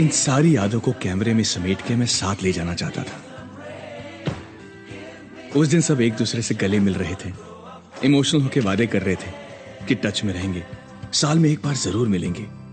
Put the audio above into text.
इन सारी यादों को कैमरे में समेट के मैं साथ ले जाना चाहता था। उस दिन सब एक दूसरे से गले मिल रहे थे। इमोशनल होके वादे कर रहे थे कि टच में रहेंगे। साल में एक बार ज़रूर मिलेंगे।